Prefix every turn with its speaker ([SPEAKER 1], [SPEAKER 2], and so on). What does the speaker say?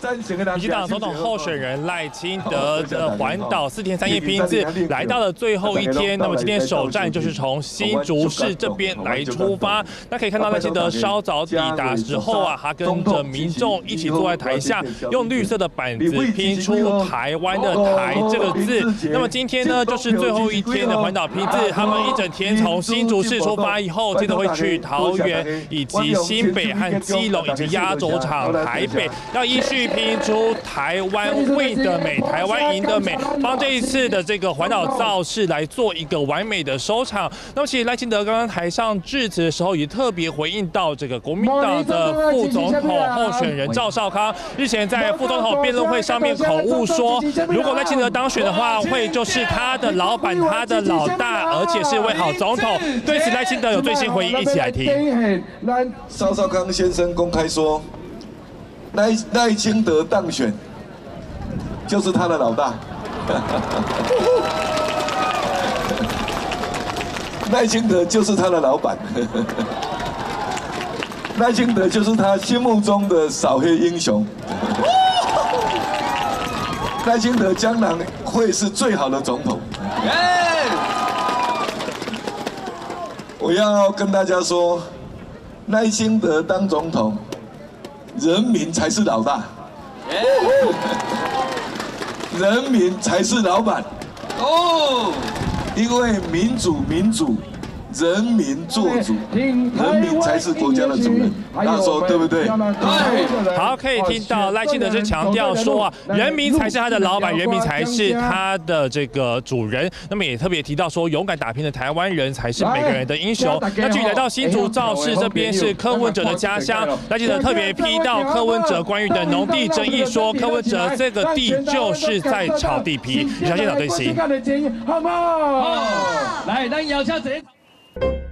[SPEAKER 1] 民进党总统候选人赖清德的环岛四天三夜拼字来到了最后一天，那么今天首站就是从新竹市这边来出发。那可以看到赖清德稍早抵达时候啊，他跟着民众一起坐在台下，用绿色的板子拼出台湾的台这个字。那么今天呢，就是最后一天的环岛拼字，他们一整天从新竹市出发以后，接着会去桃园以及新北和基隆以及压轴场台北，要依序。拼出台湾 win 的美，台湾赢的美，帮这一次的这个环岛造势来做一个完美的收场。那么，其实赖清德刚刚台上致辞的时候，也特别回应到这个国民党的副总统候选人赵少康日前在副总统辩论会上面口误说，如果赖清德当选的话，会就是他的老板，他的老大，而且是位好总统。对此，赖清德有最新回应，一起来听。
[SPEAKER 2] 赵少康先生公开说。赖赖清德当选，就是他的老大。赖清德就是他的老板。赖清德就是他心目中的扫黑英雄。赖清德将来会是最好的总统。我要跟大家说，赖清德当总统。人民才是老大，人民才是老板。哦，因为民主民主。人民做主，人民才是国家的主人。大家说对不对？
[SPEAKER 1] 对。好，可以听到赖清德是强调说啊，人民才是他的老板，人民才是他的这个主人。那么也特别提到说，勇敢打拼的台湾人才是每个人的英雄。那具体来到新竹造势这边是柯文哲的家乡，赖清德特别批到柯文哲关于的农地争议，说柯文哲这个地就是在炒地皮。以上现场最新。
[SPEAKER 3] 好不好？来，那摇下谁？thank you